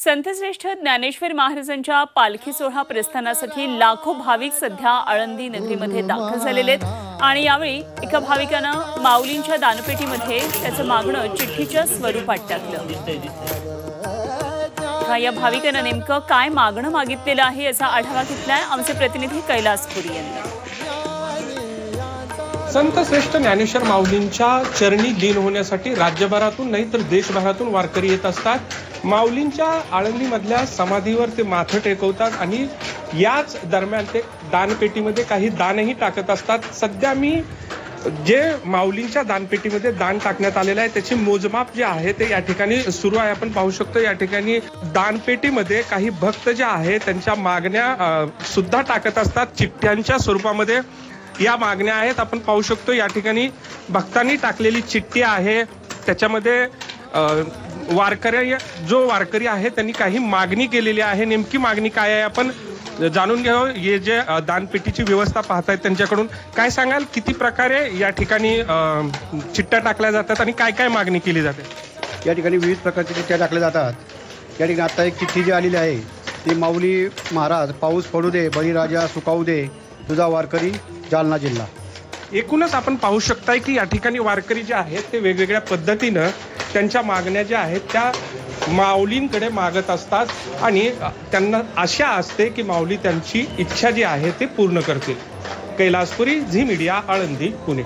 संतश्रेष्ठ ज्ञानेश्वर महाराजांच्या पालखी सोहळा प्रस्थानासाठी लाखो भाविक सध्या आळंदी नगरीमध्ये दाखल झालेले आहेत. आणि यावेळी एका भाविकानं माऊलींच्या दानपेटीमध्ये त्याचं मागणं चिठ्ठीच्या स्वरूपात टाकलं. या भाविकानं नेमकं काय मागणं मागितलेलं आहे याचा आढावा घेतलाय आमचे प्रतिनिधी कैलास पुरी यांनी. संत श्रेष्ठ ज्ञानेश्वर माऊलींच्या चरणी दिन होण्यासाठी राज्यभरातून नाही तर देशभरातून वारकरी येत असतात. माऊलींच्या आळंदीमधल्या समाधीवर ते माथं टेकवतात आणि याच दरम्यान ते दानपेटीमध्ये काही दानही टाकत असतात. सध्या मी जे माऊलींच्या दानपेटीमध्ये दान टाकण्यात आलेलं आहे त्याची मोजमाप जे आहे ते या ठिकाणी सुरू आहे. आपण पाहू शकतो या ठिकाणी दानपेटीमध्ये काही भक्त जे आहे त्यांच्या मागण्या सुद्धा टाकत असतात. चिठ्ठ्यांच्या स्वरूपामध्ये या मागण्या आहेत. आपण पाहू शकतो या ठिकाणी भक्तांनी टाकलेली चिठ्ठी आहे. त्याच्यामध्ये वारकरी जो वारकरी आहे त्यांनी काही मागणी केलेली आहे. नेमकी मागणी काय आहे आपण जाणून घ्यावं. हे जे दानपेटीची व्यवस्था पाहतायत त्यांच्याकडून. काय सांगाल किती प्रकारे या ठिकाणी चिठ्ठ्या टाकल्या जातात आणि काय काय मागणी केली जाते? या ठिकाणी विविध प्रकारच्या चिठ्ठ्या टाकल्या जातात. या ठिकाणी आता एक चिठ्ठी जी आलेली आहे ती माऊली महाराज पाऊस पडू दे बळीराजा सुकावू दे तुझा वारकरी जालना जिल्हा. एकूणच आपण पाहू शकताय की या ठिकाणी वारकरी जे आहेत ते वेगवेगळ्या पद्धतीनं त्यांच्या मागण्या ज्या आहेत त्या माऊलींकडे मागत असतात आणि त्यांना आशा असते की माऊली त्यांची इच्छा जी आहे ते पूर्ण करतील. Kailaspuri Zee media Alandi Pune.